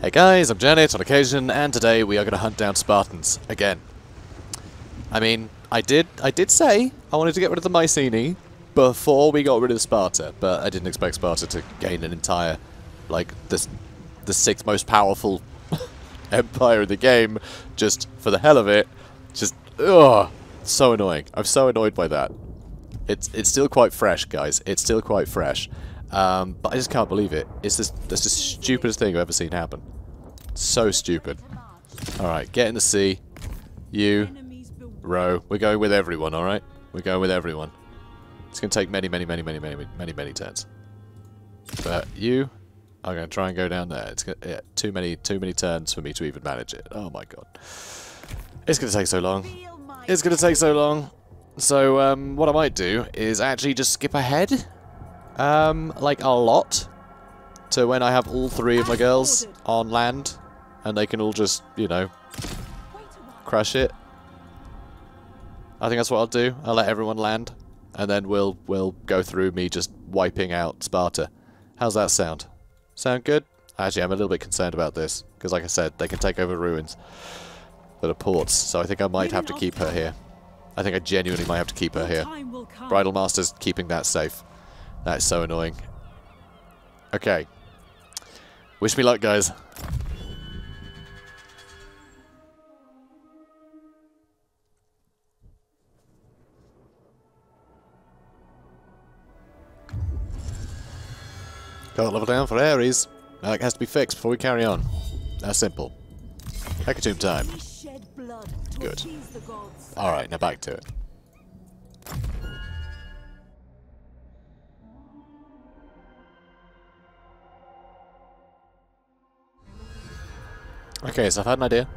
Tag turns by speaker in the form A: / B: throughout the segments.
A: Hey guys, I'm Janet on occasion, and today we are going to hunt down Spartans again. I mean, I did, I did say I wanted to get rid of the Mycenae before we got rid of Sparta, but I didn't expect Sparta to gain an entire, like, this, the sixth most powerful empire in the game, just for the hell of it. Just, ugh, so annoying. I'm so annoyed by that. It's it's still quite fresh, guys. It's still quite fresh. Um, but I just can't believe it. It's this that's the stupidest thing I've ever seen happen. So stupid. Alright, get in the sea. You, row. We're going with everyone, alright? We're going with everyone. It's going to take many, many, many, many, many, many, many turns. But you are going to try and go down there. It's gonna, yeah, too many, too many turns for me to even manage it. Oh my god. It's going to take so long. It's going to take so long. So, um, what I might do is actually just skip ahead. Um, like a lot. To when I have all three of my girls on land. And they can all just, you know, crush it. I think that's what I'll do. I'll let everyone land. And then we'll, we'll go through me just wiping out Sparta. How's that sound? Sound good? Actually, I'm a little bit concerned about this. Because like I said, they can take over ruins that are ports. So I think I might have to keep her here. I think I genuinely might have to keep her here. Bridal Master's keeping that safe. That is so annoying. Okay. Wish me luck, guys. Got level down for Ares. That has to be fixed before we carry on. That's simple. Hecatomb time. Good. Alright, now back to it. Okay, so I've had an idea.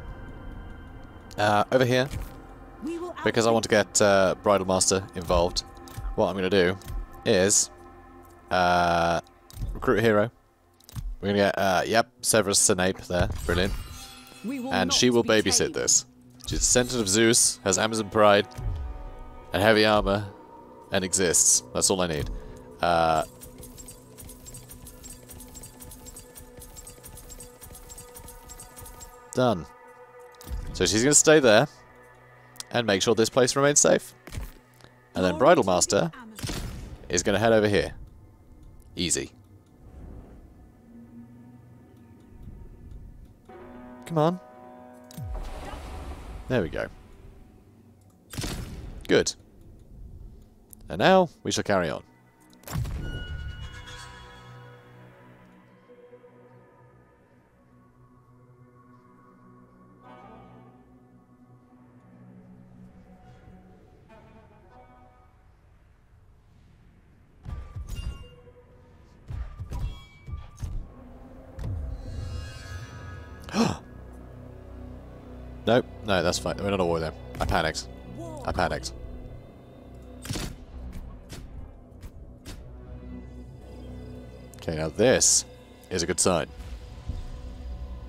A: Uh, over here, because I want to get uh, Bridal Master involved, what I'm going to do is uh, recruit a hero. We're going to get, uh, yep, Severus Snape there. Brilliant. And she will babysit this. She's descendant of Zeus, has Amazon pride, and heavy armor, and exists. That's all I need. Uh, done. So she's going to stay there, and make sure this place remains safe. And then Bridal Master is going to head over here. Easy. Come on. There we go. Good. And now, we shall carry on. No, that's fine. We're not at war then. I panicked. I panicked. Okay, now this is a good sign.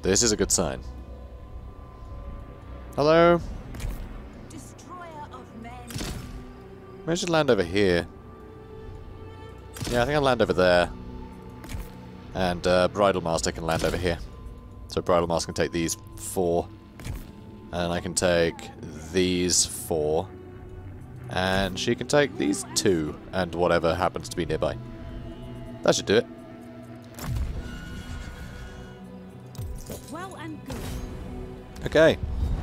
A: This is a good sign. Hello? Maybe I should land over here. Yeah, I think I'll land over there. And uh, Bridal Master can land over here. So Bridal Master can take these four. And I can take these four. And she can take these two. And whatever happens to be nearby. That should do it.
B: Well and good.
A: Okay.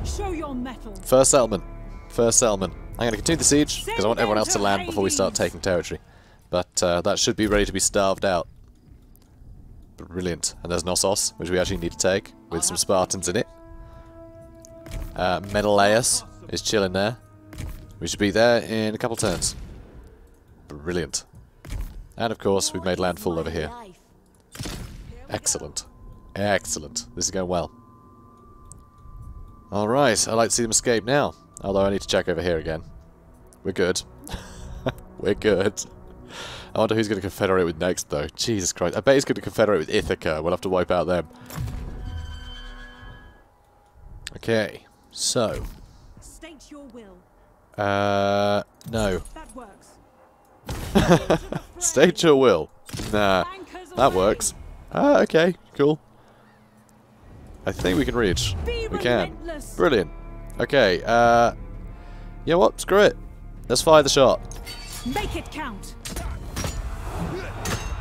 B: Show your mettle.
A: First settlement. First settlement. I'm going to continue the siege because I want everyone else to land before we start taking territory. But uh, that should be ready to be starved out. Brilliant. And there's Knossos, which we actually need to take, with some Spartans in it. Uh, Menelaus is chilling there. We should be there in a couple turns. Brilliant. And of course, we've made landfall over here. Excellent. Excellent. This is going well. Alright, I'd like to see them escape now. Although I need to check over here again. We're good. We're good. I wonder who's going to confederate with next, though. Jesus Christ. I bet he's going to confederate with Ithaca. We'll have to wipe out them. Okay. So.
B: State your will.
A: Uh, no.
B: That works.
A: State your will. Nah. That works. Ah, okay. Cool. I think we can reach.
B: Be
A: We can.
B: relentless.
A: Brilliant. Okay, uh... You know what? Screw it. Let's fire the shot.
B: Make it count.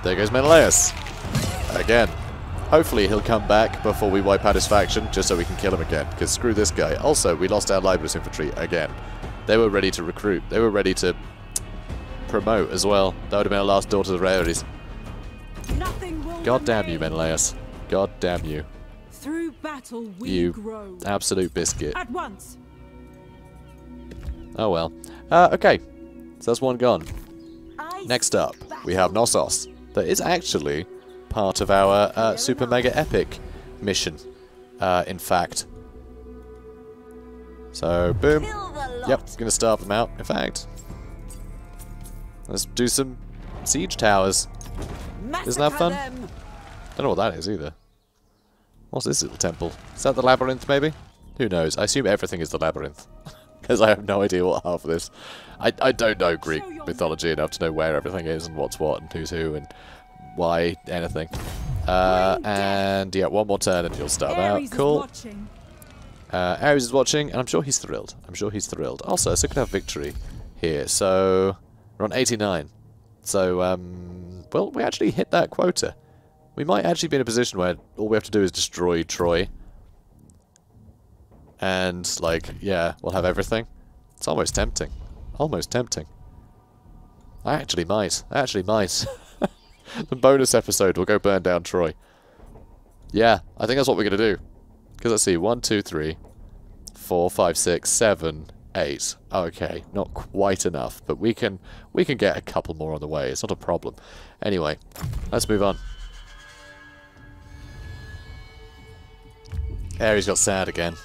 A: There goes Menelaus. Again. Hopefully he'll come back before we wipe out his faction, just so we can kill him again. Because screw this guy. Also, we lost our Libris infantry again. They were ready to recruit. They were ready to promote as well. That would have been our last Daughters of Rarities.
B: Nothing
A: God damn you. Menelaus. God damn you.
B: Through battle we
A: You
B: grow.
A: absolute biscuit.
B: At once.
A: Oh well. Uh, okay. So that's one gone. Next up, we have Knossos. That is actually part of our uh, Super Mega Epic mission, uh, in fact. So, boom. Yep, gonna start them out, in fact. Let's do some siege towers. Isn't that fun? Don't know what that is either. What's this little temple? Is that the labyrinth, maybe? Who knows? I assume everything is the labyrinth. Because I have no idea what half of this. I, I don't know Greek mythology enough to know where everything is and what's what and who's who and why anything. Uh, and yeah, one more turn and he'll start
B: Ares
A: out. Cool.
B: watching.
A: Uh, Ares is watching, and I'm sure he's thrilled. I'm sure he's thrilled. Also, so could have victory here. So we're on 89. So um, well, we actually hit that quota. We might actually be in a position where all we have to do is destroy Troy. And like, yeah, we'll have everything. It's almost tempting. Almost tempting. I actually might. I actually might. the bonus episode will go burn down Troy. Yeah, I think that's what we're gonna do. Because let's see, one, two, three, four, five, six, seven, eight. Okay, not quite enough, but we can we can get a couple more on the way. It's not a problem. Anyway, let's move on. Ares got sad again.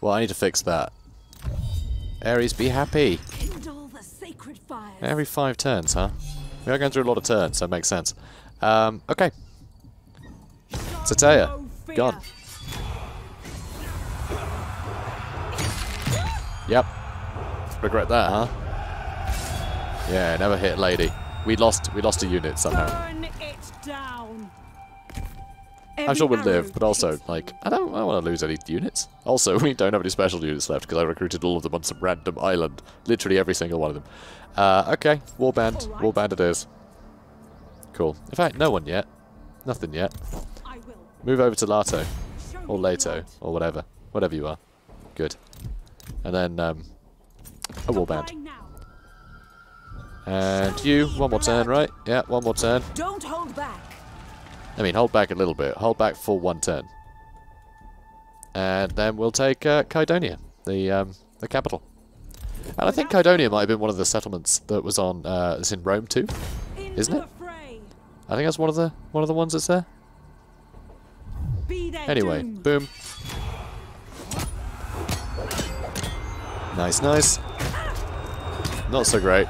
A: Well, I need to fix that. Ares, be happy.
B: Kindle the sacred fires.
A: Every five turns, huh? We are going through a lot of turns, so it makes sense. Um, okay.
B: Fear.
A: gone. Yep. Regret that, huh? Yeah, never hit lady. We lost we lost a unit somehow. I'm sure we'll live, but also, like, I don't, I don't want to lose any units. Also, we don't have any special units left because I recruited all of them on some random island. Literally every single one of them. Uh, okay, warband.
B: Alright.
A: Warband it is. Cool. In fact, no one yet. Nothing yet. Move over to Lato. Or Lato. Or whatever. Whatever you are. Good. And then, um, a warband. And you, one more turn, right? Yeah, one more turn.
B: Don't hold back.
A: I mean, hold back a little bit. Hold back for one turn. And then we'll take uh, Kydonia, the um, the capital. And I think Kydonia might have been one of the settlements that was on uh, that's in Rome too. Isn't it? I think that's one of the one of the ones that's there. Anyway, boom. Nice, nice. Not so great.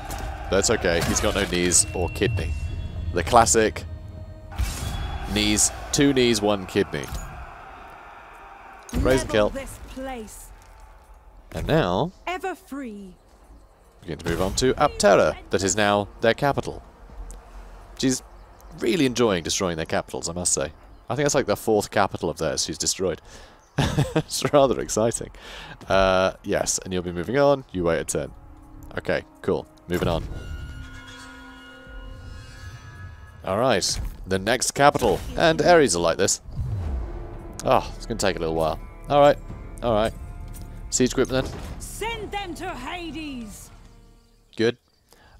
A: That's okay. He's got no knees or kidney. The classic knees, two knees, one kidney. Raise the
B: Level
A: kill.
B: this place.
A: And now
B: Ever free.
A: we're going to move on to Aptera, that is now their capital. She's really enjoying destroying their capitals, I must say. I think that's like the fourth capital of theirs she's destroyed. it's rather exciting. Uh, yes, and you'll be moving on. You wait a turn. Okay, cool. Moving on. Alright, the next capital. And Ares are like this. Oh, it's going to take a little while. Alright, alright. Siege equipment then.
B: Send them to Hades.
A: Good.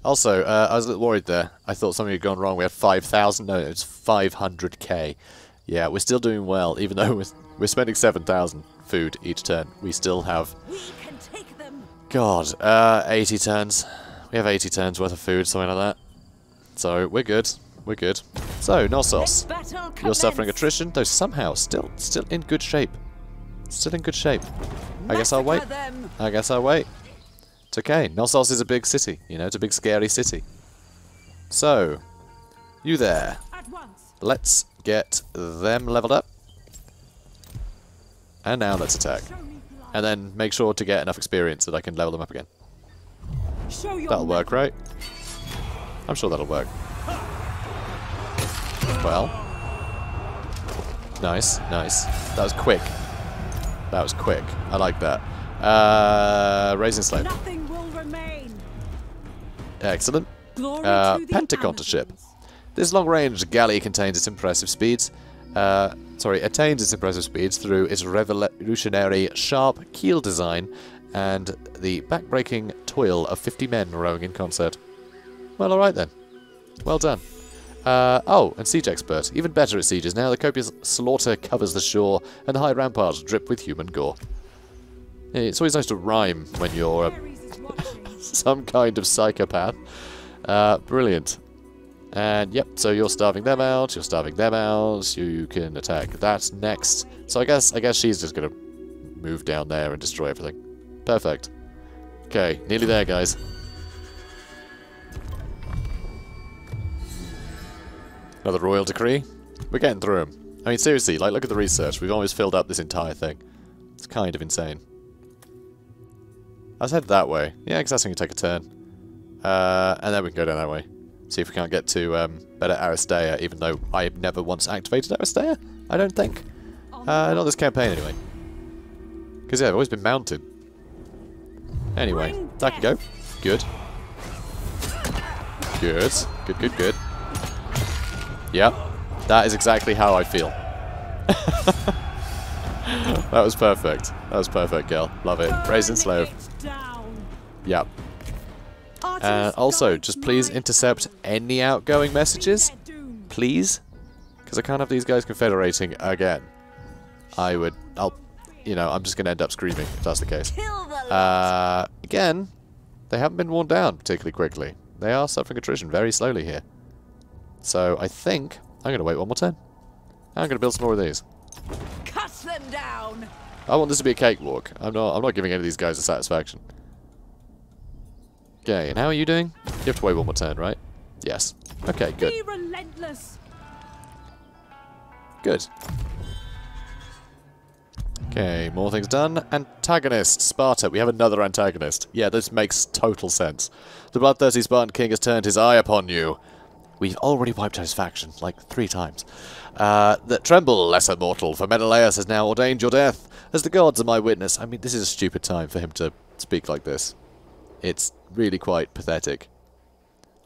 A: Also, uh, I was a little worried there. I thought something had gone wrong. We had 5,000. No, it's 500k. Yeah, we're still doing well, even though we're, we're spending 7,000 food each turn. We still have,
B: We can take them.
A: God, uh, 80 turns. We have 80 turns worth of food, something like that. So, we're good. We're good. So.
B: Battle
A: You're suffering attrition, though somehow still still in good shape. Still in good shape. I guess I'll wait. I guess I'll wait. It's okay. Knossos is a big city, you know, it's a big scary city. So, you there. Let's get them leveled up. And now let's attack.
B: Show me blood.
A: And then make sure to get enough experience that I can level them up again. That'll work, right? I'm sure that'll work. Well. Nice, nice. That was quick. That was quick. I like that. Uh, Raisin Slave.
B: Nothing will remain.
A: Excellent.
B: Glory
A: Uh,
B: to
A: Pentaconta ship. This long-range galley contains its impressive speeds. Uh, sorry, attains its impressive speeds through its revolutionary sharp keel design and the back-breaking toil of 50 men rowing in concert. Well, all right then. Well done. Uh, oh, and siege expert. Even better at sieges. Now the copious slaughter covers the shore, and the high ramparts drip with human gore. Yeah, It's always nice to rhyme when you're uh, some kind of psychopath. Uh, brilliant. And yep, so you're starving them out, you're starving them out, you can attack that next. So I guess I guess she's just gonna move down there and destroy everything. Perfect. Okay, nearly there, guys. Another royal decree. We're getting through them. I mean, seriously, like, look at the research. We've almost filled up this entire thing. It's kind of insane. Let's head that way. Yeah, because that's going to take a turn. Uh, and then we can go down that way. See if we can't get to um, better Aristeia, even though I've never once activated Aristeia. I don't think. Uh, not this campaign, anyway. Because, yeah, I've always been mounted. Anyway, that can go. Good. Good. Good, good, good. Yep. That is exactly how I feel. that was perfect. That was perfect, girl. Love it. Slave.
B: it down.
A: Yep. Uh, also, just please intercept any outgoing messages. Please. Because I can't have these guys confederating again. I would... I'll... You know, I'm just going to end up screaming if that's the case. Uh, again, they haven't been worn down particularly quickly. They are suffering attrition very slowly here. So I think I'm going to wait one more turn. I'm going to build some more of these.
B: Cut them down.
A: I want this to be a cakewalk. I'm not. I'm not giving any of these guys a satisfaction. Okay, and how are you doing? You have to wait one more turn, right? Yes. Okay, good.
B: Be relentless.
A: Good. Okay, more things done. Antagonist, Sparta. We have another antagonist. Yeah, this makes total sense. The bloodthirsty Spartan king has turned his eye upon you. We've already wiped out his faction, like three times. Uh, that tremble, lesser mortal, for Menelaus has now ordained your death. As the gods are my witness. I mean, this is a stupid time for him to speak like this. It's really quite pathetic.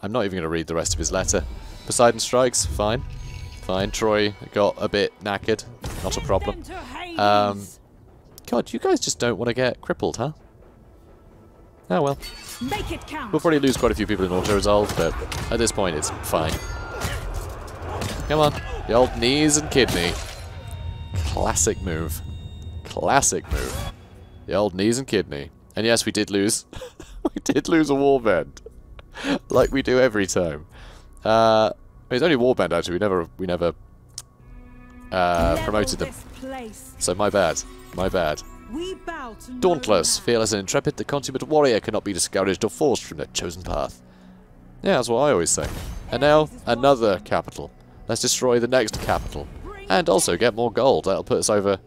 A: I'm not even going to read the rest of his letter. Poseidon strikes, fine. Fine, Troy got a bit knackered. Not a problem. Um, God, you guys just don't want to get crippled, huh? Oh well.
B: Make it count.
A: We'll probably lose quite a few people in auto-resolve, but at this point it's fine. Come on. The old knees and kidney. Classic move. Classic move. The old knees and kidney. And yes, we did lose. we did lose a warband. like we do every time. Uh, it's only a warband actually. We never, we never uh, promoted them. So my bad. My bad.
B: We bow to
A: Dauntless, fearless and intrepid, the consummate warrior cannot be discouraged or forced from their chosen path. Yeah, that's what I always say. And now, another capital. Let's destroy the next capital. And also get more gold. That'll put us over...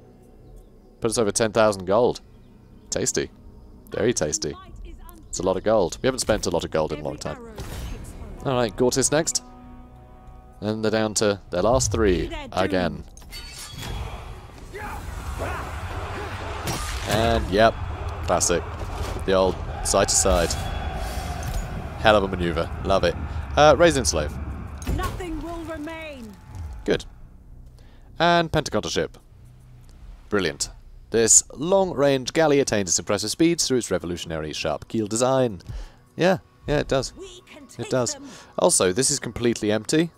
A: Put us over 10,000 gold. Tasty. Very tasty.
B: Might is un-
A: It's a lot of gold. We haven't spent a lot of gold in a long time.
B: arrow hits home.
A: Alright, Gortis next. And they're down to their last three.
B: Be their doom.
A: Again. And, yep, classic. The old side to side. Hell of a maneuver. Love it. Uh, Raisin Slave.
B: Nothing will remain.
A: Good. And Pentaconta ship. Brilliant. This long-range galley attains its impressive speeds through its revolutionary sharp keel design. Yeah, yeah, it does.
B: We can take
A: It does.
B: them.
A: Also, this is completely empty.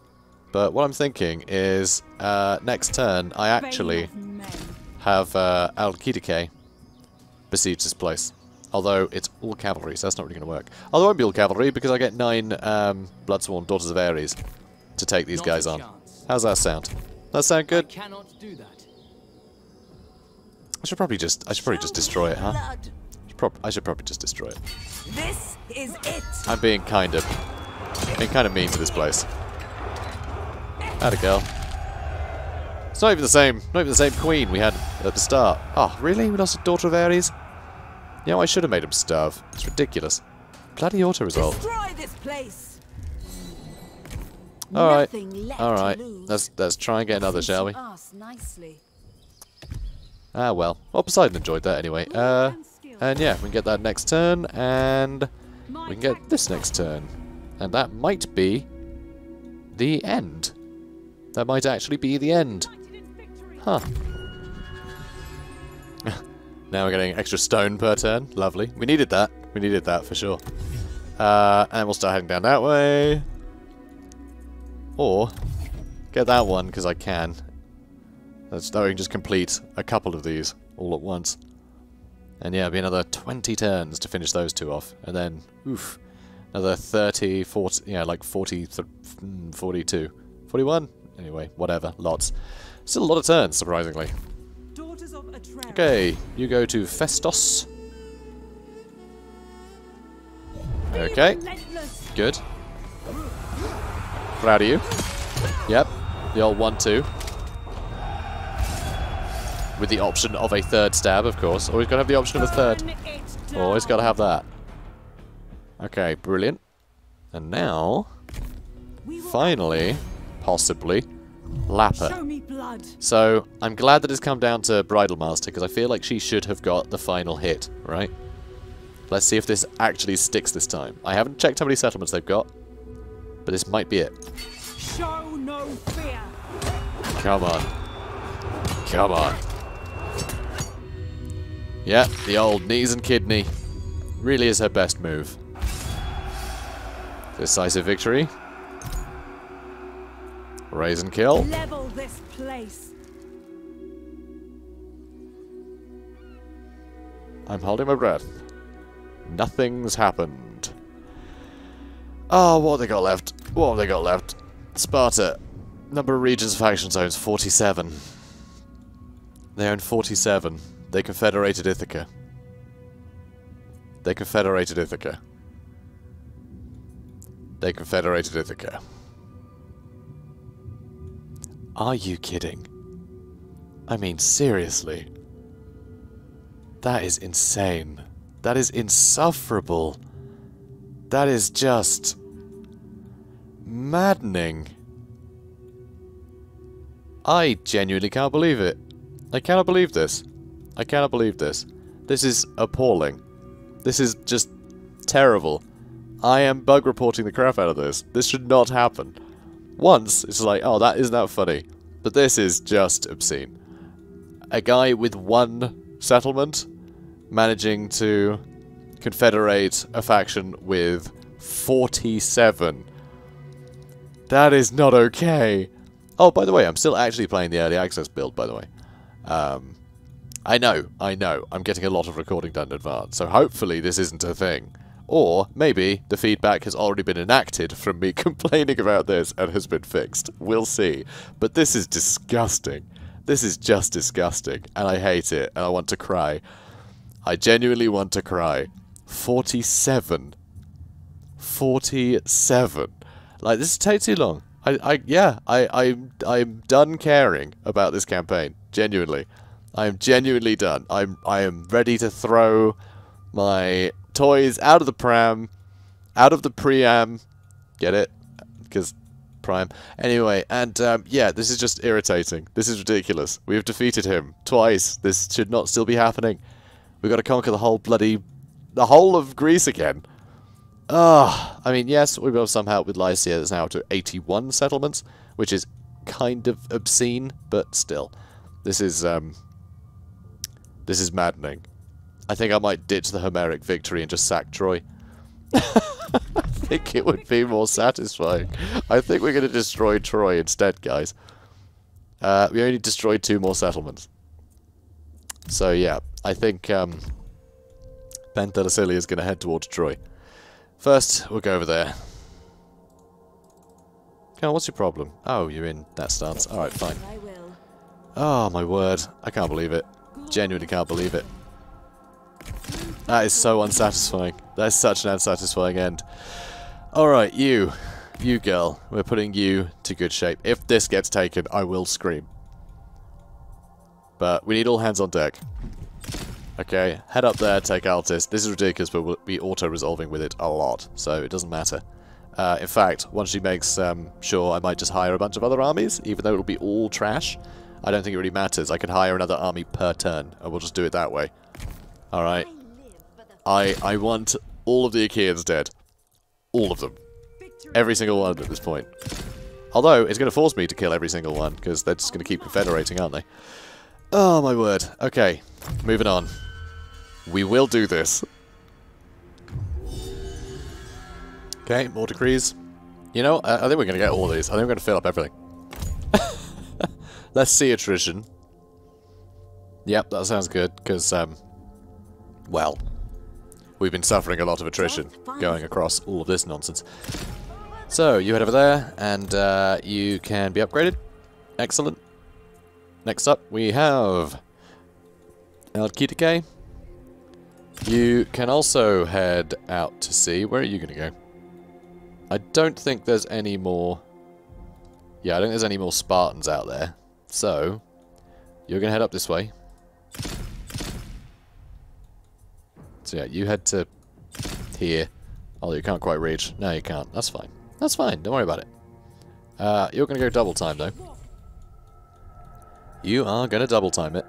A: But what I'm thinking is, uh, next turn, I actually have uh, Al-Kidike besiege this place. Although it's all cavalry, so that's not really going to work. Although it won't be all cavalry, because I get nine um, Bloodsworn Daughters of Ares to take these
C: Not
A: guys on. How's that sound? That sound
C: I
A: good?
C: cannot do that.
A: I should probably just, I should probably just destroy it, huh? I should prob- I should probably just destroy it.
B: This is it.
A: I'm being kind of, being kind of mean to this place. How'd girl? It's not even the same, not even the same queen we had at the start. Oh, really? We lost a daughter of Ares? You know, I should have made him starve. It's ridiculous. Bloody auto resolve.
B: Destroy this place.
A: All right.
B: Nothing left
A: All
B: to
A: right.
B: lose.
A: Let's let's try and get another, shall we?
B: nicely.
A: Ah well. Well, Poseidon enjoyed that anyway. Uh, and yeah, we can get that next turn, and we can get this next turn, and that might be the end. That might actually be the end.
B: United in victory.
A: Huh. Now we're getting extra stone per turn. Lovely. We needed that. We needed that for sure. Uh, and we'll start heading down that way. Or get that one because I can. That's that we can just complete a couple of these all at once. And yeah, it'll be another 20 turns to finish those two off. And then, oof, another 30, 40, yeah, like 40, th mm, 42, 41? Anyway, whatever, lots. Still a lot of turns, surprisingly. Okay, you go to
B: Phaistos.
A: Okay, good. Proud of you. Yep, the old 1-2. With the option of a third stab, of course. Always got to have the option of a third. Always got to have that. Okay, brilliant. And now, finally, possibly, Lappa.
B: Show me blood.
A: So, I'm glad that it's come down to Bridal Master, because I feel like she should have got the final hit, right? Let's see if this actually sticks this time. I haven't checked how many settlements they've got, but this might be it.
B: Show no fear.
A: Come on. Come on. Yeah, the old knees and kidney. Really is her best move. Decisive victory. Raise and kill.
B: Level this place.
A: I'm holding my breath. Nothing's happened. Oh, what have they got left? What have they got left? Sparta. Number of regions, faction zones, 47. They own 47. They confederated Ithaca. They confederated Ithaca. They confederated Ithaca. Are you kidding? I mean, seriously. That is insane. That is insufferable. That is just maddening. I genuinely can't believe it. I cannot believe this. I cannot believe this. This is appalling. This is just terrible. I am bug reporting the crap out of this. This should not happen. Once, it's like, oh, that isn't that funny. But this is just obscene. A guy with one settlement managing to confederate a faction with 47. That is not okay. Oh, by the way, I'm still actually playing the early access build, by the way. Um, I know, I know, I'm getting a lot of recording done in advance, so hopefully this isn't a thing. Or maybe the feedback has already been enacted from me complaining about this and has been fixed. We'll see. But this is disgusting. This is just disgusting, and I hate it, and I want to cry. I genuinely want to cry. 47. 47. Like, this takes too long. I, I, yeah, I, I'm, I'm done caring about this campaign. Genuinely. I am genuinely done. I'm, I am ready to throw my toys out of the pram, out of the pream. Get it? Because prime. Anyway, and um, yeah, this is just irritating. This is ridiculous. We have defeated him twice. This should not still be happening. We've got to conquer the whole bloody, the whole of Greece again. Ah, I mean, yes, we've got some with Lycia. That's now to 81 settlements, which is kind of obscene, but still, this is um, this is maddening. I think I might ditch the Homeric victory and just sack Troy. I think it would be more satisfying. I think we're going to destroy Troy instead, guys. Uh, we only destroyed two more settlements. So yeah, I think um, Penthesilea is going to head towards Troy. First, we'll go over there. On, what's your problem? Oh, you're in that stance. Alright, fine. Oh, my word. I can't believe it. Genuinely can't believe it. That is so unsatisfying. That is such an unsatisfying end. Alright, you. You girl. We're putting you to good shape. If this gets taken, I will scream. But we need all hands on deck. Okay, head up there, take Altis. This is ridiculous, but we'll be auto-resolving with it a lot, so it doesn't matter. Uh, in fact, once she makes um, sure, I might just hire a bunch of other armies, even though it'll be all trash. I don't think it really matters. I can hire another army per turn, and we'll just do it that way. Alright. I, I want all of the Achaeans dead. All of them. Every single one at this point. Although, it's going to force me to kill every single one, because they're just going to keep confederating, aren't they? Oh, my word. Okay, moving on. We will do this. Okay, more decrees. You know, I, I think we're going to get all these. I think we're going to fill up everything. Let's see attrition. Yep, that sounds good, because, um, well, we've been suffering a lot of attrition going across all of this nonsense. So, you head over there, and uh, you can be upgraded. Excellent. Next up, we have El Kitake. You can also head out to sea. Where are you going to go? I don't think there's any more... Yeah, I don't think there's any more Spartans out there. So, you're going to head up this way. So yeah, you head to here. Oh, you can't quite reach. No, you can't. That's fine. That's fine. Don't worry about it. Uh, you're going to go double time, though. You are going to double time it.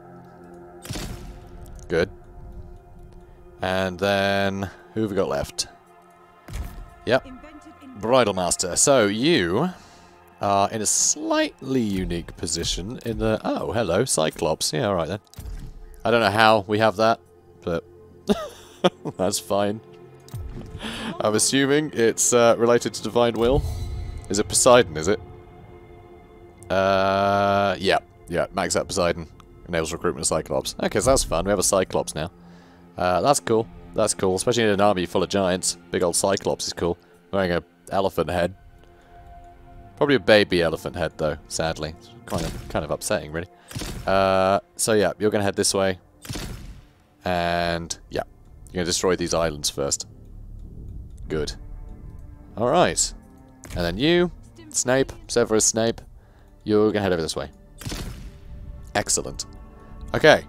A: Good. And then, who have we got left? Yep, Bridal Master. So you are in a slightly unique position in the... Oh, hello, Cyclops. Yeah, alright then. I don't know how we have that, but that's fine. I'm assuming it's uh, related to Divine Will. Is it Poseidon, is it? Uh, yeah. Yeah, max out Poseidon. Enables recruitment of Cyclops. Okay, so that's fun. We have a Cyclops now. Uh, that's cool. That's cool. Especially in an army full of giants. Big old Cyclops is cool. Wearing a elephant head. Probably a baby elephant head, though, sadly. It's kind of, kind of upsetting, really. Uh, so, yeah, you're going to head this way. And, yeah, you're to destroy these islands first. Good. Alright. And then you, Snape, Severus Snape, you're to head over this way. Excellent. Okay.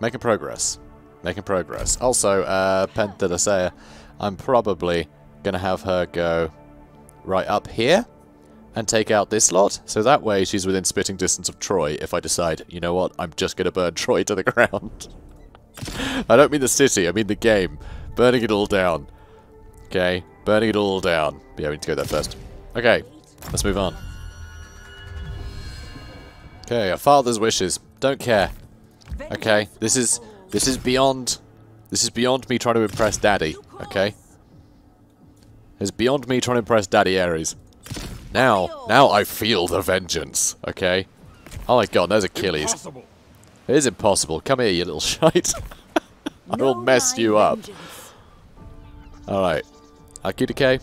A: Making progress. Making progress. Also, uh, Penthesilea, I'm probably to have her go right up here and take out this lot. So that way she's within spitting distance of Troy if I decide, you know what, I'm just to burn Troy to the ground. I don't mean the city, I mean the game. Burning it all down. Okay, burning it all down. Yeah, we need to go there first. Okay, let's move on. Okay, a father's wishes. Don't care. Okay, this is this is beyond this is beyond me trying to impress Daddy. Okay, it's beyond me trying to impress Daddy Ares. Now, now I feel the vengeance. Okay. Oh my God, there's Achilles.
C: Impossible.
A: It is impossible. Come here, you little shite. I will mess you up. Alright. Akudike.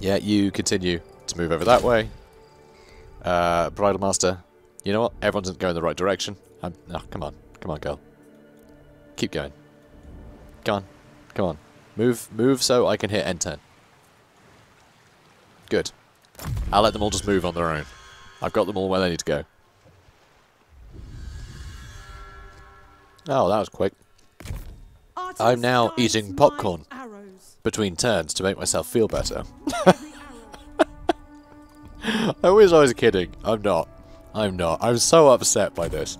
A: Yeah, you continue to move over that way. Uh, Bridal Master. You know what? Everyone's going the right direction. I'm, oh, come on. Come on, girl. Keep going. Come on. Come on. Move, move so I can hit end turn. Good. I'll let them all just move on their own. I've got them all where they need to go. Oh, that was quick. I'm now eating popcorn. Between turns to make myself feel better. I was kidding. I'm not. I'm not. I'm so upset by this.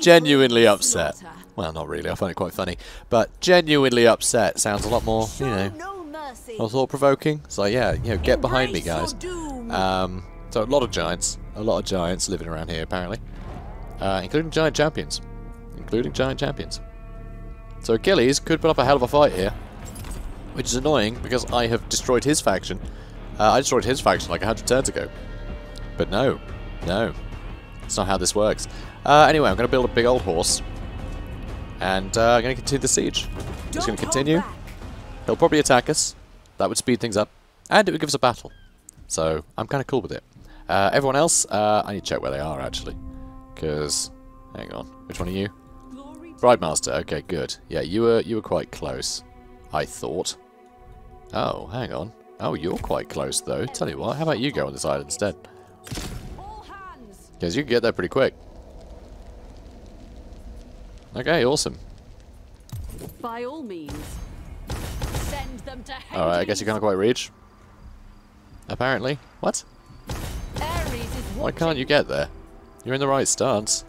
A: Genuinely upset. Well, not really. I find it quite funny. But genuinely upset sounds a lot more, you know, more thought-provoking. So yeah, you know, get behind me, guys. Um, so a lot of giants. A lot of giants living around here, apparently. Uh, including giant champions. Including giant champions. So Achilles could put up a hell of a fight here. Which is annoying, because I have destroyed his faction. Uh, I destroyed his faction like 100 turns ago. But no. No. That's not how this works. Uh, anyway, I'm going to build a big old horse. And uh, I'm going to continue the siege. Just going to continue. He'll probably attack us. That would speed things up. And it would give us a battle. So, I'm kind of cool with it. Uh, everyone else, uh, I need to check where they are, actually. Because, hang on. Which one are you? Bridemaster. Okay, good. Yeah, you were you were quite close. I thought. Oh, hang on. Oh, you're quite close, though. Tell you what, how about you go on this island instead? Because you can get there pretty quick. Okay, awesome.
B: By all means. Send them to Hades.
A: Alright, I guess you can't quite reach. apparently. What? Why can't you get there? You're in the right stance.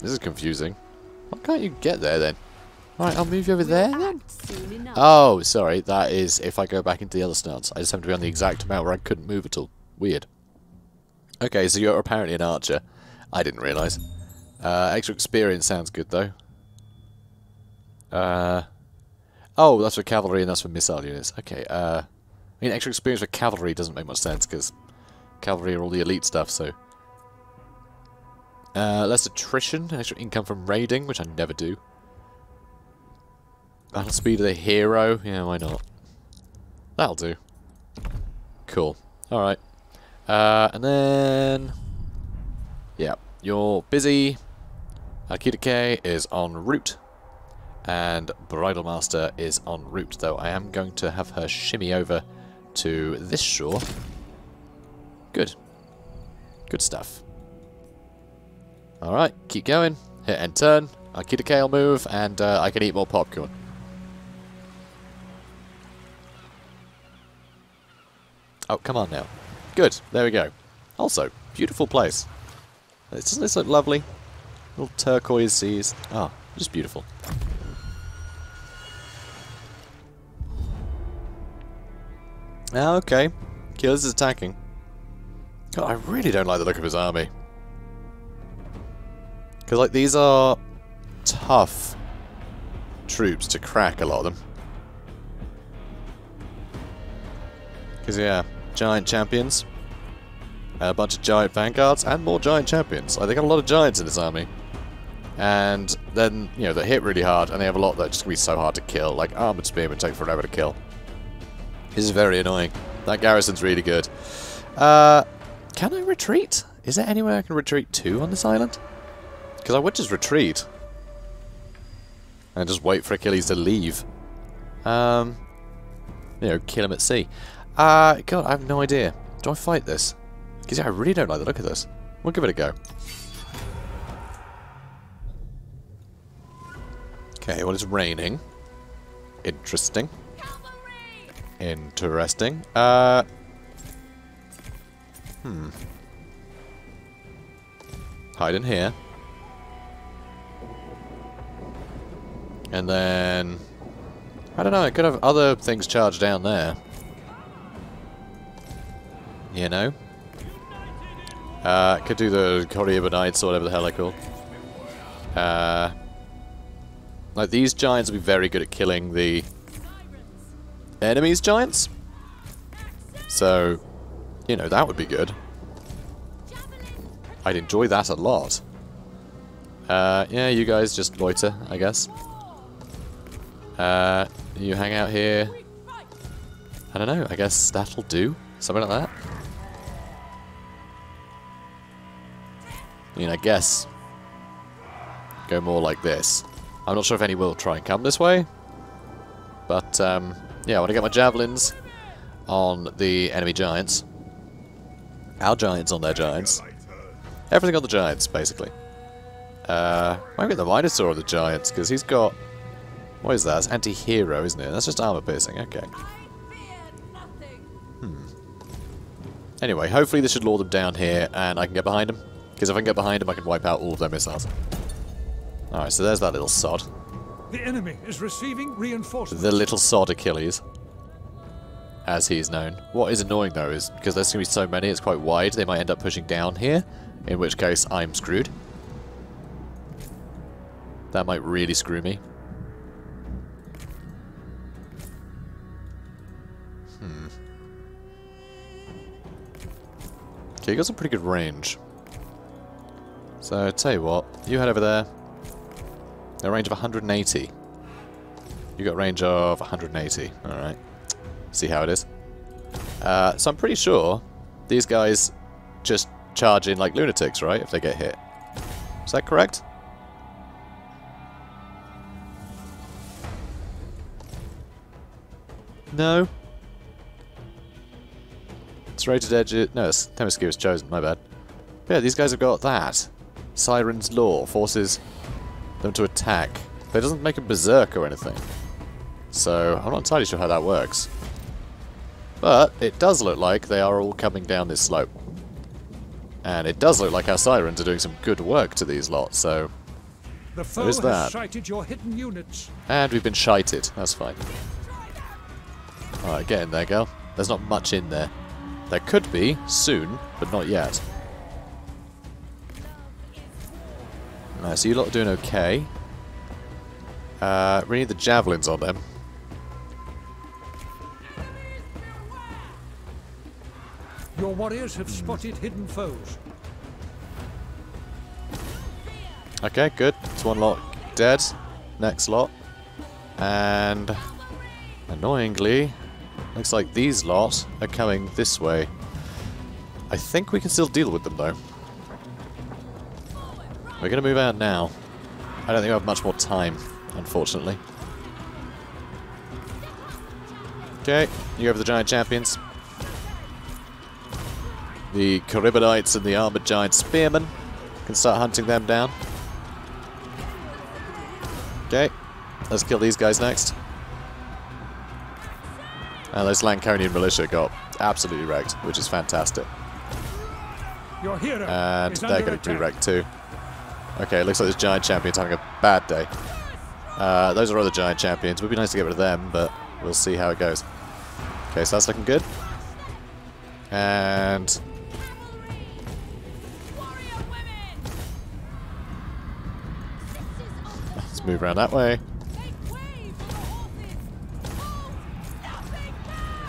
A: This is confusing. Why can't you get there then? Alright, I'll move you over there then.
B: Act soon enough.
A: Oh, sorry. That is if I go back into the other stance. I just have to be on the exact amount where I couldn't move at all. Weird. Okay, so you're apparently an archer. I didn't realise. Uh, extra experience sounds good, though. Uh, oh, that's for cavalry and that's for missile units. Okay, uh, I mean, extra experience for cavalry doesn't make much sense, because cavalry are all the elite stuff, so... Uh, less attrition, extra income from raiding, which I never do. Battle speed of the hero, yeah, why not? That'll do. Cool. Alright. Uh, and then... Yeah, you're busy. Akitake is en route. And Bridal Master is en route, though I am going to have her shimmy over to this shore. Good. Good stuff. Alright, keep going. Hit and turn. Akitake will move, and uh, I can eat more popcorn. Oh, come on now. Good, there we go. Also, beautiful place. Doesn't this look lovely? Little turquoise seas. Ah, just beautiful. Ah, okay. Killers is attacking. God, I really don't like the look of his army. Because, like, these are tough troops to crack, a lot of them. Because, yeah, giant champions, a bunch of giant vanguards, and more giant champions. Like, they got a lot of giants in this army. And then, you know, they hit really hard, and they have a lot that just gonna be so hard to kill. Like, Armored Spearmen take forever to kill. This is very annoying. That garrison's really good. Uh, can I retreat? Is there anywhere I can retreat to on this island? Because I would just retreat. And just wait for Achilles to leave. Um, you know, kill him at sea. Uh, God, I have no idea. Do I fight this? Because yeah, I really don't like the look of this. We'll give it a go. Okay, well it's raining. Interesting. Interesting. Uh. Hmm. Hide in here. And then... I don't know, I could have other things charged down there. You know? Uh, could do the Coriobannites or whatever the hell they're called. Uh, like, these giants would be very good at killing the enemies giants. So, you know, that would be good. I'd enjoy that a lot. Uh, yeah, you guys just loiter, I guess. Uh, you hang out here. I don't know, I guess that'll do. Something like that. I mean, I guess go more like this. I'm not sure if any will try and come this way. But, um, yeah, I want to get my javelins on the enemy giants. Our giants on their giants. Everything on the giants, basically. Uh, might get the Minotaur on the giants, because he's got... What is that? It's anti-hero, isn't it? That's just armor piercing, okay. Hmm. Anyway, hopefully this should lure them down here, and I can get behind them. Because if I can get behind them, I can wipe out all of their missiles. Alright, so there's that little sod.
C: The enemy is receiving reinforcements.
A: The little sod Achilles. As he's known. What is annoying though is, because there's going to be so many, it's quite wide, they might end up pushing down here. In which case, I'm screwed. That might really screw me. Okay, you got some pretty good range. So, I tell you what, you head over there. A range of 180. You got range of 180. Alright. See how it is. Uh, so I'm pretty sure these guys just charge in like lunatics, right? If they get hit. Is that correct? No. Serrated edge. No, Themyscira is chosen. My bad. Yeah, these guys have got that. Siren's Law forces them to attack. But it doesn't make a berserk or anything. So, I'm not entirely sure how that works. But it does look like they are all coming down this slope. And it does look like our sirens are doing some good work to these lots, so...
C: The foe
A: There is
C: has
A: that.
C: sighted your hidden units.
A: And we've been shited, that's fine. Alright, get in there, girl. There's not much in there. There could be, soon, but not yet. So you lot are doing okay. Uh, we need the javelins on them.
C: Your warriors have spotted hidden foes.
A: Okay, good. It's one lot dead. Next lot. And annoyingly, looks like these lot are coming this way. I think we can still deal with them though. We're going to move out now. I don't think we have much more time, unfortunately. Okay, you for the giant champions. The Charybdites and the armored giant spearmen can start hunting them down. Okay, let's kill these guys next. And those Laconian militia got absolutely wrecked, which is fantastic. And they're getting pretty
C: attack.
A: wrecked too. Okay, looks like this giant champion's having a bad day. Uh, those are other giant champions. It Would be nice to get rid of them, but we'll see how it goes. Okay, so that's looking good. And let's move around that way.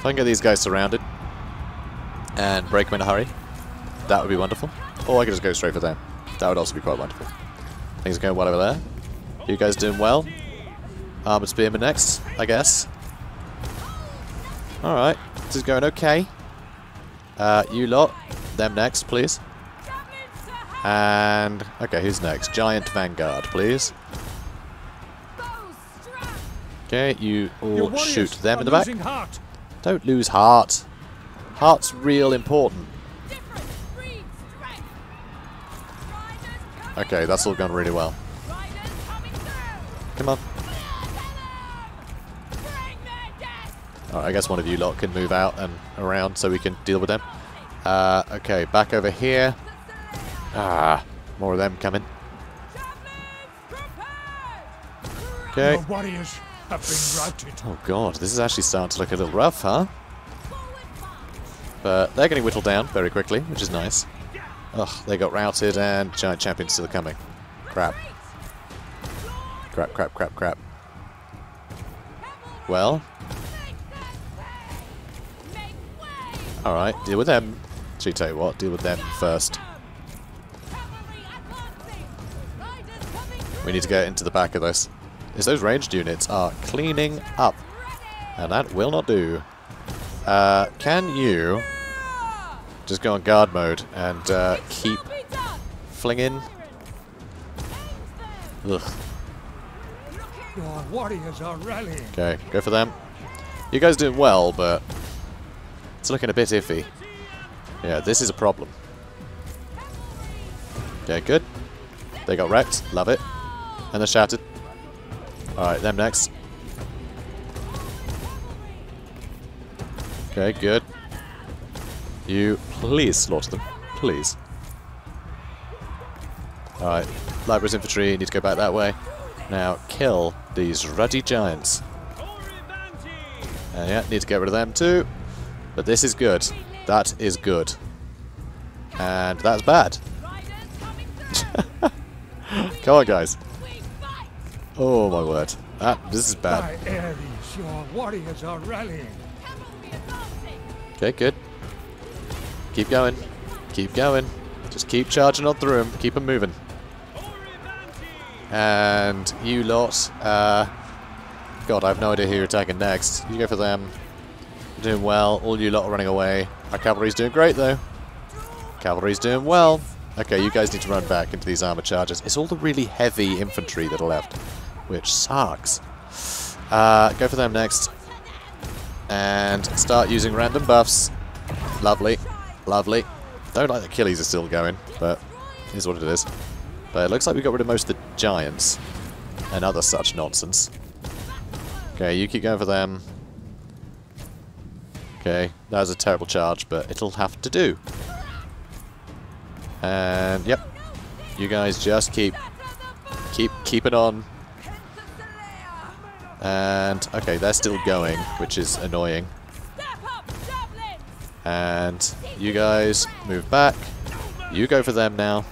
A: I can get these guys surrounded and break them in a hurry, that would be wonderful. Or I could just go straight for them. That would also be quite wonderful. Things are going well over there. You guys doing well? Armored Spearman next, I guess. Alright, this is going okay. Uh, you lot, them next, please. And, okay, who's next? Giant Vanguard, please. Okay, you all shoot them in the back.
C: Losing heart.
A: Don't lose heart. Heart's real important. Okay, that's all gone really well. Come on. Alright, I guess one of you lot can move out and around so we can deal with them. Uh, okay, back over here. Ah, more of them coming. Okay.
C: Your warriors have been.
A: Oh god, this is actually starting to look a little rough, huh? But they're getting whittled down very quickly, which is nice. Ugh, they got routed and giant champions still coming. Crap. Crap, crap, crap, crap. Well, alright, deal with them. Actually, tell you what, deal with them first. We need to get into the back of this. Is those ranged units are cleaning up. And that will not do. Uh, can you just go on guard mode and uh, keep flinging? Ugh.
C: Warriors are rallying.
A: Okay, go for them. You guys doing well, but it's looking a bit iffy. Yeah, this is a problem. Okay, good. They got wrecked. Love it. And they're shattered. Alright, them next. Okay, good. You please slaughter them. Please. Alright, Library's infantry need to go back that way. Now, kill these ruddy giants. And yeah, need to get rid of them too. But this is good. That is good. And that's bad. Come on, guys. Oh my word. That this is bad.
C: By Ares, your warriors are rallying.
A: Okay, good. Keep going. Keep going. Just keep charging on through them. Keep them moving. And you lot, uh, God, I have no idea who you're attacking next. You go for them. You're doing well. All you lot are running away. Our cavalry's doing great, though. Cavalry's doing well. Okay, you guys need to run back into these armor charges. It's all the really heavy infantry that are left, which sucks. Uh, go for them next. And start using random buffs. Lovely. Lovely. Don't like that Achilles is still going, but here's what it is. But it looks like we got rid of most of the giants and other such nonsense. Okay, you keep going for them. Okay, that was a terrible charge, but it'll have to do. And yep, you guys just keep keep keep it on. And okay, they're still going, which is annoying. And you guys move back. You go for them now.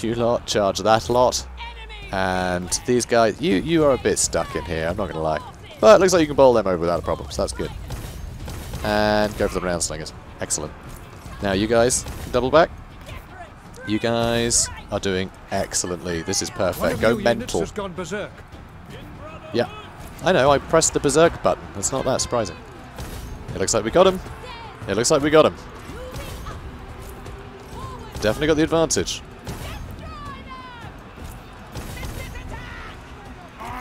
A: You lot charge that lot. And these guys, you you are a bit stuck in here. I'm not gonna lie, but it looks like you can bowl them over without a problem, so that's good. And go for the round slingers. Excellent. Now you guys double back. You guys are doing excellently. This is perfect. Go
C: you units
A: mental.
C: Has gone berserk.
A: Yeah. I know, I pressed the berserk button. It's not that surprising. It looks like we got him. It looks like we got him. Definitely got the advantage.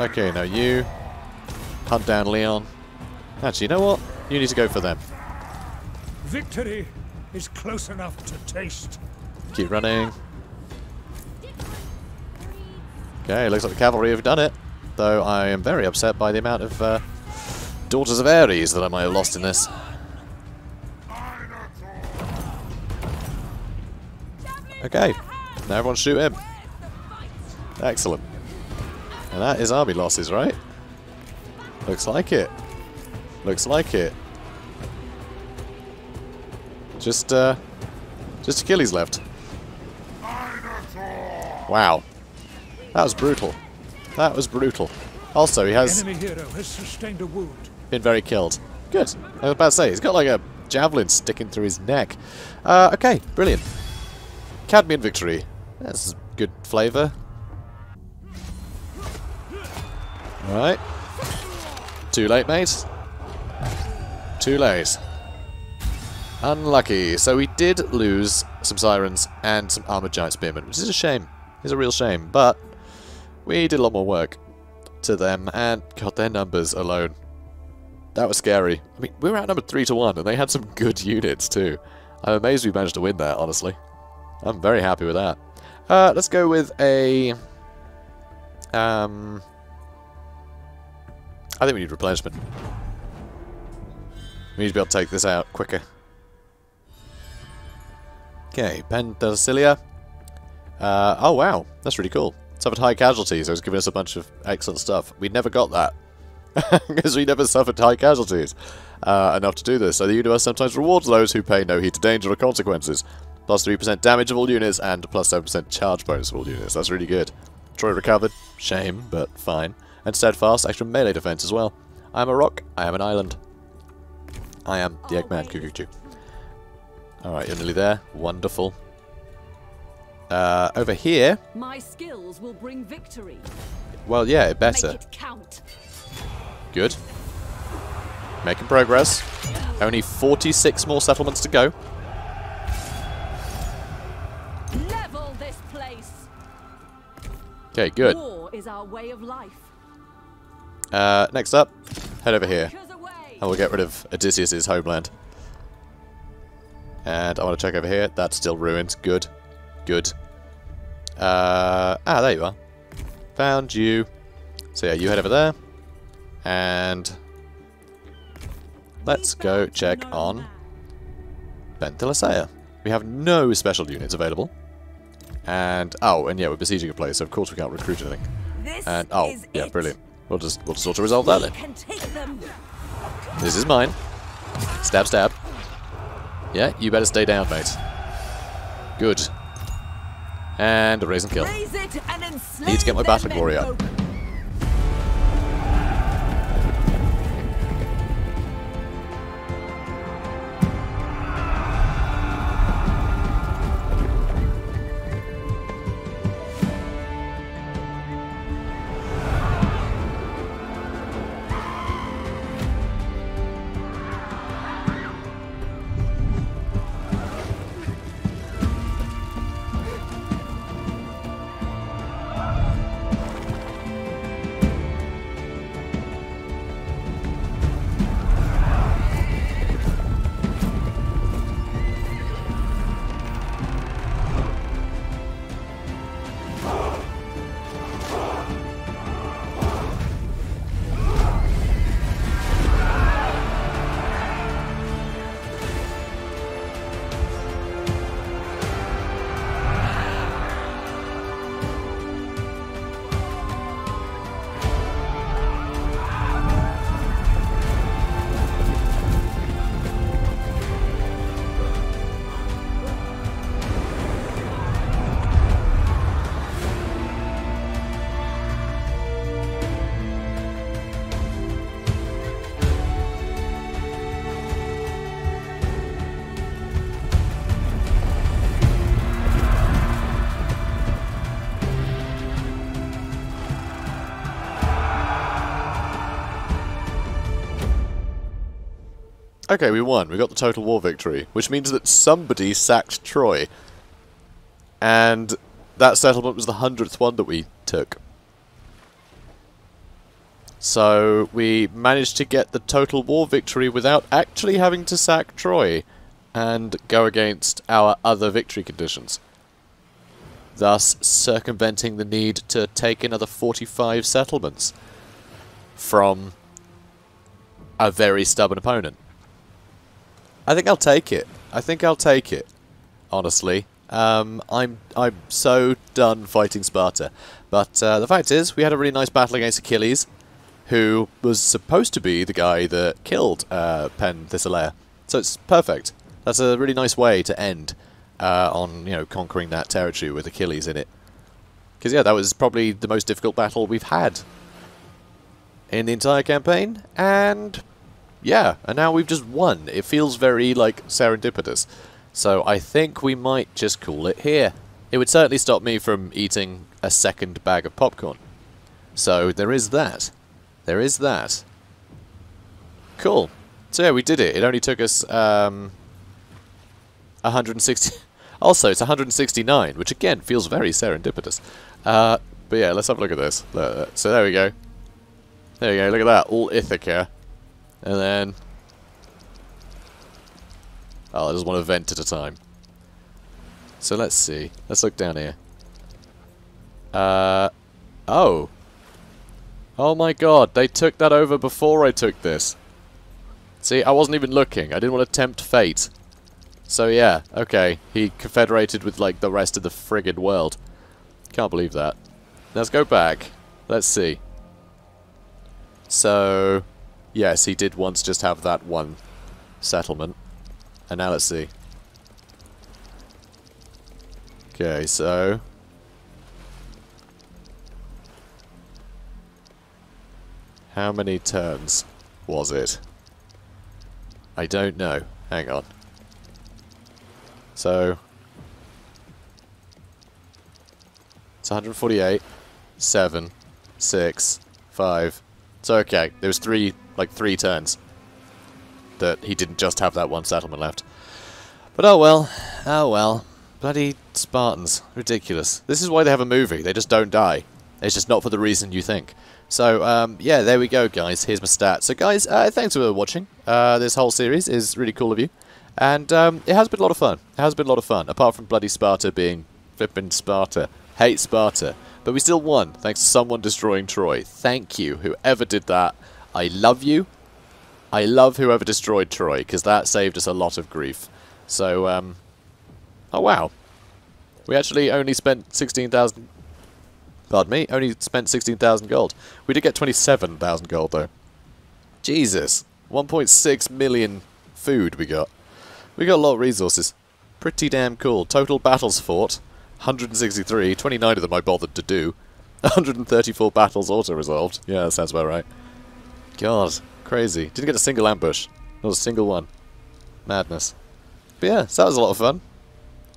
A: Okay, now you hunt down Leon. Actually, you know what? You need to go for them.
C: Victory is close enough to taste.
A: Keep running. Okay, looks like the cavalry have done it. Though I am very upset by the amount of uh, Daughters of Ares that I might have lost in this. Okay, now everyone shoot him. Excellent. And that is army losses, right? Looks like it. Looks like it. Just, uh, just Achilles left. Wow. That was brutal. That was brutal. Also, he has
C: has sustained a wound.
A: been very killed. Good. I was about to say, he's got like a javelin sticking through his neck. Uh, okay, brilliant. Cadmean victory. That's good flavour. Alright. Too late, mate. Too late. Unlucky. So we did lose some sirens and some armored giant spearmen, which is a shame. It's a real shame, but we did a lot more work to them, and God, their numbers alone. That was scary. I mean, we were outnumbered 3 to 1, and they had some good units too. I'm amazed we managed to win that, honestly. I'm very happy with that. Uh, let's go with a... Um... I think we need replenishment. We need to be able to take this out quicker. Okay, Penthesilea. Uh, oh wow, that's really cool. Suffered high casualties, so it's giving us a bunch of excellent stuff. We never got that. Because we never suffered high casualties uh, enough to do this. So the universe sometimes rewards those who pay no heed to danger or consequences. Plus 3% damage of all units and plus 7% charge bonus of all units. That's really good. Troy recovered. Shame, but fine. And steadfast, extra melee defense as well. I am a rock. I am an island. I am the Eggman Cuckoo Alright, you're nearly there. Wonderful. Uh, over here,
B: My skills will bring victory.
A: well, yeah, better.
B: Make it count.
A: Good. Making progress. Only 46 more settlements to go.
B: Level this place.
A: Okay, good.
B: War is our way of life.
A: Uh, next up, head over here. And we'll get rid of Odysseus' homeland. And I want to check over here. That's still ruined. Good. Good. Uh, ah, there you are. Found you. So yeah, you head over there. And let's go check on
B: man.
A: We have no special units available. And, oh, and yeah, we're besieging a place, so of course we can't recruit anything. And, oh, yeah, brilliant. We'll just, we'll just auto-resolve that then.
D: can take them.
A: This is mine. Stab, stab. Yeah, you better stay down, mate. Good. And a raise and kill.
D: Raise it and enslave
A: Need to get my battle glory up. Okay, we won. We got the total war victory, which means that somebody sacked Troy. And that settlement was the hundredth one that we took. So we managed to get the total war victory without actually having to sack Troy and go against our other victory conditions. Thus circumventing the need to take another 45 settlements from a very stubborn opponent. I think I'll take it. I think I'll take it. Honestly, um, I'm I'm so done fighting Sparta. But uh, the fact is, we had a really nice battle against Achilles, who was supposed to be the guy that killed uh, Penthesilea. So it's perfect. That's a really nice way to end uh, on you know conquering that territory with Achilles in it. Because yeah, that was probably the most difficult battle we've had in the entire campaign, and yeah, and now we've just won. It feels very, like, serendipitous. So I think we might just call it here. It would certainly stop me from eating a second bag of popcorn. So there is that. There is that. Cool. So yeah, we did it. It only took us, um... 160... Also, it's 169, which again feels very serendipitous. Uh, but yeah, let's have a look at this. So there we go. There we go, look at that. All Ithaca. And then... Oh, I just want to vent at a time. So let's see. Let's look down here. Uh... Oh. Oh my god, they took that over before I took this. See, I wasn't even looking. I didn't want to tempt fate. So yeah, okay. He confederated with, like, the rest of the friggin' world. Can't believe that. Let's go back. Let's see. So... Yes, he did once just have that one settlement. And now let's see. Okay, so... How many turns was it? I don't know. Hang on. So... It's 148, 7, 6, 5. So okay, there was three like three turns that he didn't just have that one settlement left. But oh well, oh well. Bloody Spartans. Ridiculous. This is why they have a movie. They just don't die. It's just not for the reason you think. So, um, yeah, there we go, guys. Here's my stats. So, guys, uh, thanks for watching. Uh, this whole series is really cool of you. And um, it has been a lot of fun. It has been a lot of fun, apart from bloody Sparta being flipping Sparta. Hate Sparta. But we still won, thanks to someone destroying Troy. Thank you, whoever did that. I love you. I love whoever destroyed Troy, because that saved us a lot of grief. So, um... Oh, wow. We actually only spent 16,000... Pardon me, only spent 16,000 gold. We did get 27,000 gold, though. Jesus. 1.6 million food we got. We got a lot of resources. Pretty damn cool. Total battles fought. 163. 29 of them I bothered to do. 134 battles auto-resolved. Yeah, that sounds about right. God, crazy. Didn't get a single ambush. Not a single one. Madness. But yeah, so that was a lot of fun.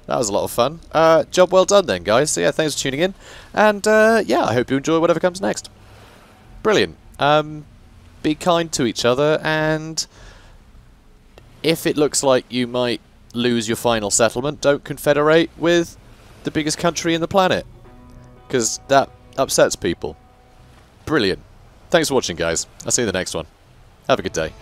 A: That was a lot of fun. Uh, job well done then, guys. So yeah, thanks for tuning in. And uh, yeah, I hope you enjoy whatever comes next. Brilliant. Um, be kind to each other, and if it looks like you might lose your final settlement, don't confederate with the biggest country in the planet. Because that upsets people. Brilliant. Thanks for watching, guys. I'll see you in the next one. Have a good day.